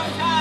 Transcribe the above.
Go,